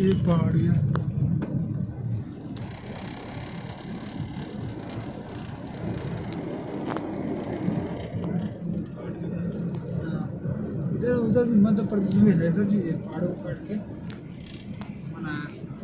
पहाड़ी है। इधर उधर मध्य प्रदेश में है सर जी पहाड़ों काट के बनाया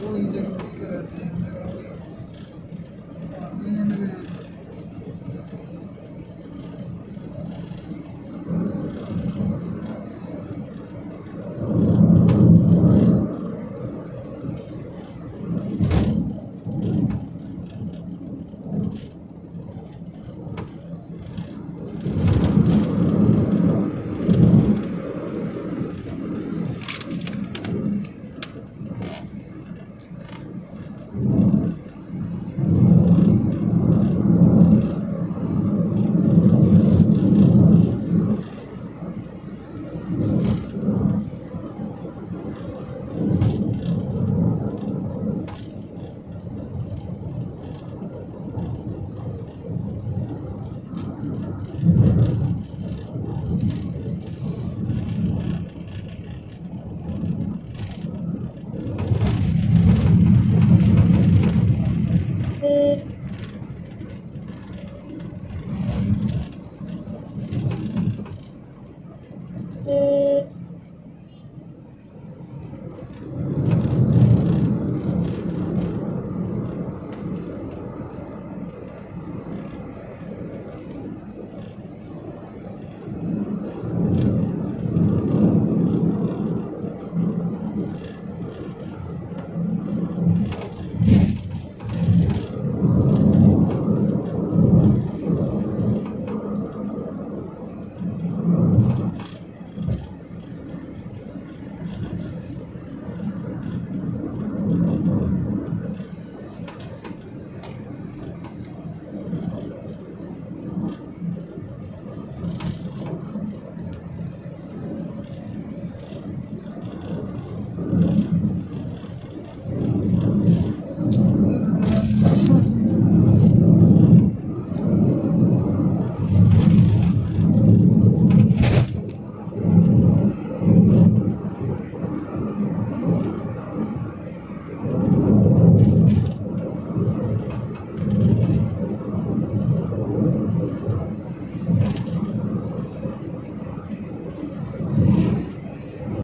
뭐 이제 그렇게 해야 돼.